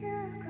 to